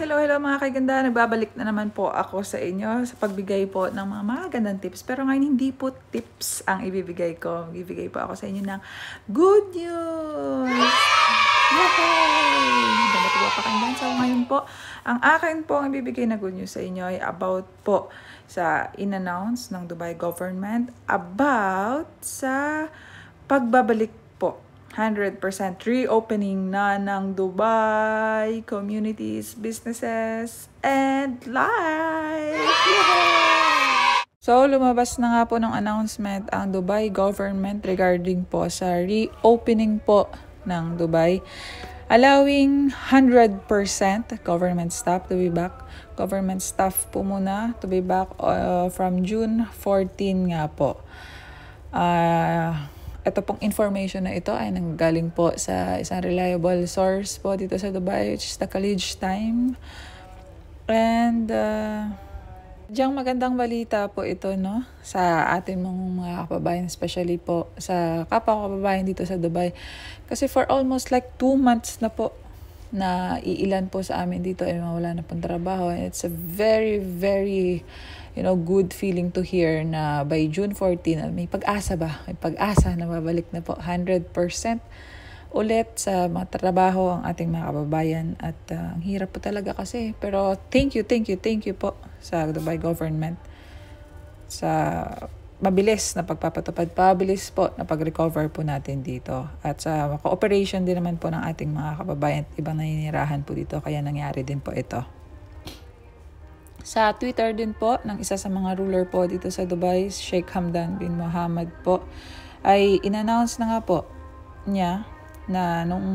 Hello, hello mga kaganda. Nagbabalik na naman po ako sa inyo sa pagbigay po ng mga magandang tips. Pero ngayon hindi po tips ang ibibigay ko. Ibibigay po ako sa inyo ng good news! Yay! Po pa kailan. So ngayon po, ang akin po ang ibibigay na good news sa inyo ay about po sa in-announce ng Dubai government about sa pagbabalik po 100% reopening na ng Dubai communities, businesses, and life! So, lumabas na nga po ng announcement ang Dubai government regarding po sa reopening po ng Dubai. Allowing 100% government staff to be back. Government staff po muna to be back uh, from June 14 nga po. Uh, ito pong information na ito ay nanggaling po sa isang reliable source po dito sa Dubai, which is the College Time. And, uh, Diyang magandang balita po ito, no? Sa atin mong mga kababayan, especially po sa kapwa kababayan dito sa Dubai. Kasi for almost like two months na po na iilan po sa amin dito ay mawala na pong trabaho. And it's a very, very you know, good feeling to hear na by June 14, may pag-asa ba? May pag-asa na babalik na po 100% ulit sa mga trabaho ang ating mga kababayan at uh, ang hirap po talaga kasi pero thank you, thank you, thank you po sa Dubai government sa mabilis na pagpapatupad, pabilis po na pag-recover po natin dito. At sa cooperation din naman po ng ating mga kababayan at ibang naninirahan po dito, kaya nangyari din po ito. Sa Twitter din po ng isa sa mga ruler po dito sa Dubai, Sheikh Hamdan bin Mohammed po, ay inannounce na nga po niya na noong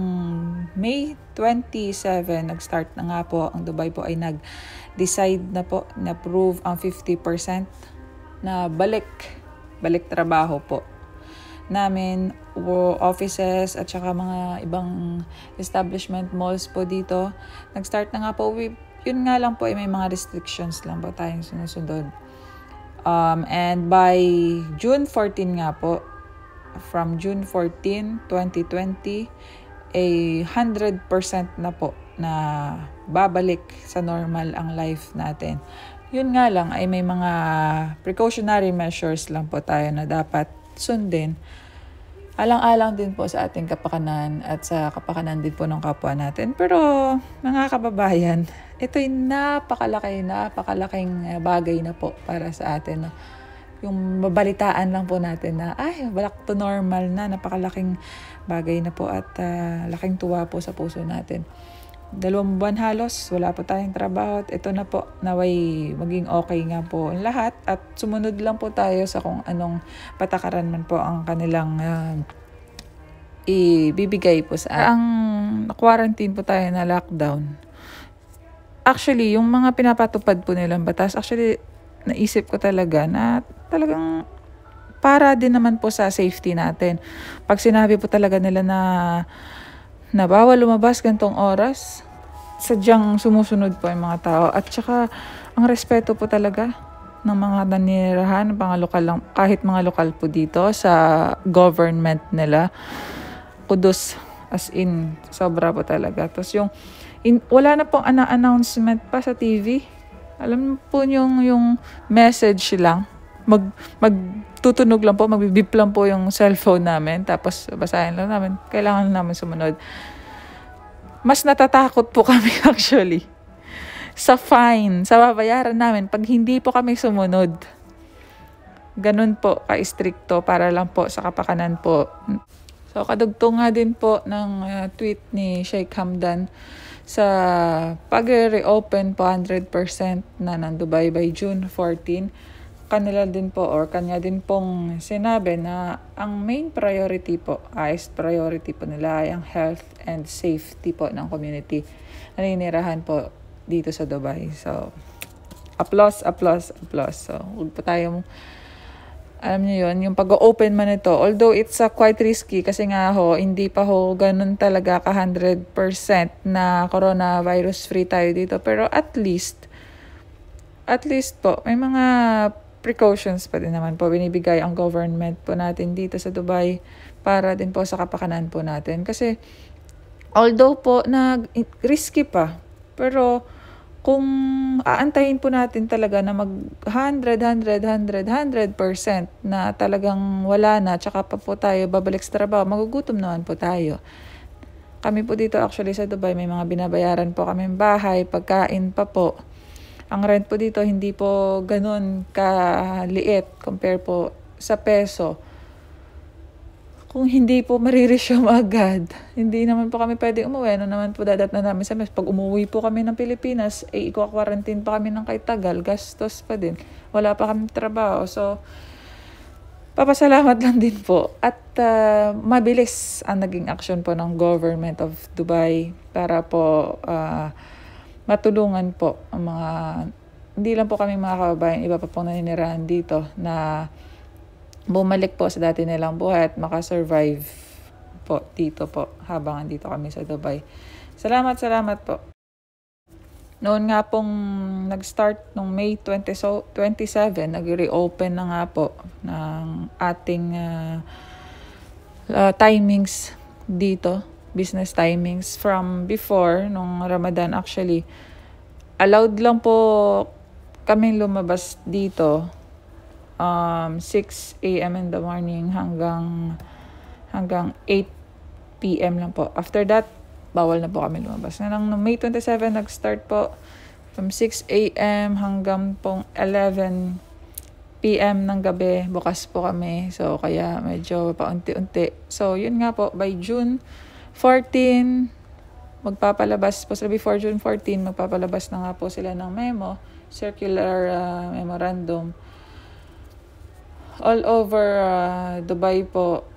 May 27, nag-start na nga po ang Dubai po ay nag-decide na po na prove ang 50% na balik, balik trabaho po namin offices at saka mga ibang establishment malls po dito. Nag-start na nga po with yun nga lang po ay may mga restrictions lang po tayong sinusunod. Um, and by June 14 nga po, from June 14, 2020, a 100% na po na babalik sa normal ang life natin. Yun nga lang ay may mga precautionary measures lang po tayo na dapat sundin alang-alang din po sa ating kapakanan at sa kapakanan din po ng kapwa natin. Pero mga kababayan, ito'y napakalaki, napakalaking bagay na po para sa atin. Yung mabalitaan lang po natin na, ay, back to normal na, napakalaking bagay na po at uh, laking tuwa po sa puso natin. Dalawang buwan halos, wala po tayong trabaho at ito na po, naway maging okay nga po ang lahat at sumunod lang po tayo sa kung anong patakaran man po ang kanilang uh, ibibigay po sa ang quarantine po tayo na lockdown actually, yung mga pinapatupad po nilang batas, actually, naisip ko talaga na talagang para din naman po sa safety natin. Pag sinabi po talaga nila na na bawal lumabas gantong oras, sadyang sumusunod po yung mga tao. At saka, ang respeto po talaga ng mga nanirahan, mga lokal lang, kahit mga lokal po dito sa government nila. Kudos as in, sobra po talaga. Tapos yung in, wala na pong ana announcement pa sa TV. Alam po yung, yung message lang. Mag, magtutunog lang po, magbibip lang po yung cellphone namin. Tapos basahin lang namin. Kailangan namin sumunod. Mas natatakot po kami actually. Sa fine, sa babayaran namin pag hindi po kami sumunod. Ganun po ka-stricto para lang po sa kapakanan po. So kadugtong nga din po ng uh, tweet ni Sheikh Hamdan sa pag-reopen po 100% na ng Dubai by June 14, kanila din po or kanya din pong sinabi na ang main priority po, highest priority po nila ay ang health and safety po ng community na ninirahan po dito sa Dubai. So, applause, applause, applause. So, huwag po tayong alam niyo yon yung pag-open man ito, although it's uh, quite risky kasi nga ho, hindi pa ho ganun talaga ka 100% na coronavirus free tayo dito. Pero at least, at least po, may mga precautions pa din naman po binibigay ang government po natin dito sa Dubai para din po sa kapakanan po natin. Kasi although po na risky pa, pero kung aantayin po natin talaga na mag 100, 100, 100, 100% na talagang wala na, tsaka pa po tayo babalik sa trabaho, magugutom naman po tayo. Kami po dito actually sa Dubai, may mga binabayaran po kami bahay, pagkain pa po. Ang rent po dito hindi po ganun kaliit compare po sa peso kung hindi po mariresume agad, hindi naman po kami pwede umuwi. Ano naman po dadat na namin sa mes. Pag umuwi po kami ng Pilipinas, eh, iko-quarantine pa kami ng kay Tagal. Gastos pa din. Wala pa kami trabaho. So, papasalamat lang din po. At uh, mabilis ang naging action po ng government of Dubai para po uh, matulungan po ang mga, hindi lang po kami mga kababayan, iba pa pong naninirahan dito na bumalik po sa dati nilang buhay at makasurvive po dito po habang andito kami sa Dubai. Salamat, salamat po. Noon nga pong nag-start nung May 20, so, 27, nag-reopen na nga po ng ating uh, uh, timings dito, business timings from before, nung Ramadan actually. Allowed lang po kaming lumabas dito um, 6 a.m. in the morning hanggang hanggang 8 p.m. lang po. After that, bawal na po kami lumabas. Nang May 27, nag-start po from 6 a.m. hanggang pong 11 p.m. ng gabi. Bukas po kami. So, kaya medyo paunti-unti. So, yun nga po. By June 14, magpapalabas po sila before June 14, magpapalabas na nga po sila ng memo, circular uh, memorandum all over uh, Dubai po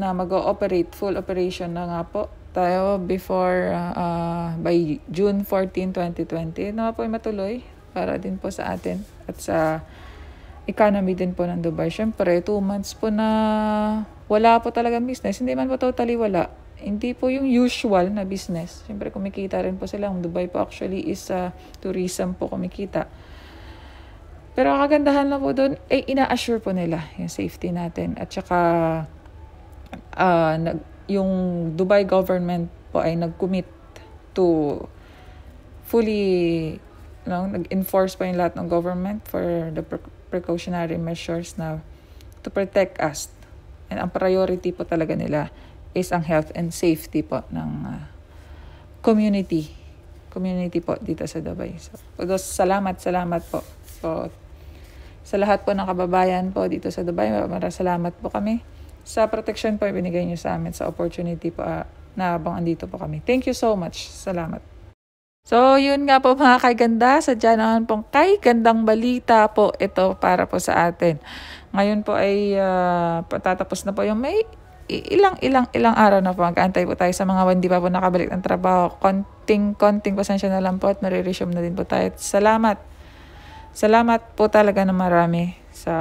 na mag-ooperate, full operation na nga po tayo before uh, by June 14, 2020 na po ay matuloy para din po sa atin at sa economy din po ng Dubai. Siyempre, two months po na wala po talaga business. Hindi man po totally wala. Hindi po yung usual na business. Siyempre, kumikita rin po sila. Ang Dubai po actually is uh, tourism po kumikita. Pero ang kagandahan lang po doon, eh, ina-assure po nila yung safety natin. At saka, uh, nag, yung Dubai government po ay nag-commit to fully no, nag-enforce pa yung lahat ng government for the pre- precautionary measures na to protect us. And ang priority po talaga nila is ang health and safety po ng uh, community community po dito sa Dubai. So, salamat, salamat po. So, sa lahat po ng kababayan po dito sa Dubai, maraming salamat po kami sa protection po ibinigay niyo sa amin, sa opportunity po uh, na habang andito po kami. Thank you so much. Salamat. So, yun nga po mga kaiganda. Sadya naman pong kay gandang balita po ito para po sa atin. Ngayon po ay uh, patatapos na po yung may ilang ilang ilang araw na po mag-aantay po tayo sa mga hindi pa po nakabalik ng trabaho. Konting konting pasensya na lang po at mariresume na din po tayo. Salamat. Salamat po talaga na marami sa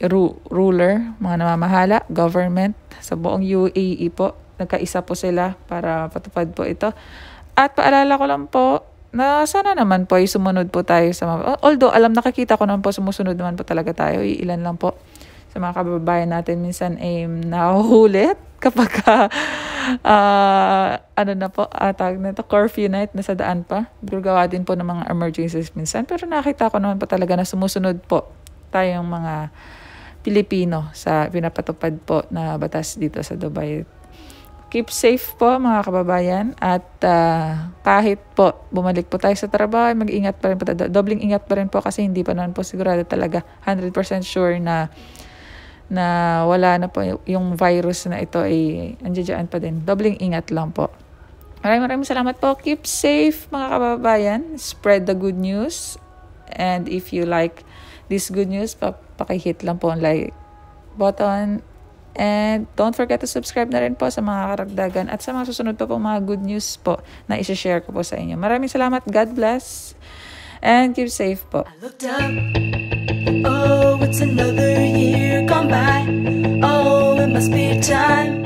ru- ruler, mga namamahala, government, sa buong UAE po. Nagkaisa po sila para patupad po ito. At paalala ko lang po na sana naman po ay sumunod po tayo sa mga... Although alam nakikita ko naman po sumusunod naman po talaga tayo. Ilan lang po sa mga kababayan natin minsan ay nahuhulit kapag uh, ano na po, uh, tawag na ito, curfew night, nasa daan pa. Gagawa din po ng mga emergencies minsan. Pero nakita ko naman po talaga na sumusunod po tayong mga Pilipino sa pinapatupad po na batas dito sa Dubai. Keep safe po mga kababayan at uh, kahit po bumalik po tayo sa trabaho, mag-ingat pa rin po, dobling ingat pa rin po kasi hindi pa naman po sigurado talaga 100% sure na na wala na po yung virus na ito ay andiyan pa din. Dobling ingat lang po. Maraming maraming salamat po. Keep safe mga kababayan. Spread the good news. And if you like this good news, pakihit lang po ang like button. And don't forget to subscribe na rin po sa mga karagdagan at sa mga susunod pa po mga good news po na isi-share ko po sa inyo. Maraming salamat. God bless. And keep safe po. I looked up. Oh, it's another year gone by. Oh, it must be time.